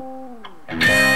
Música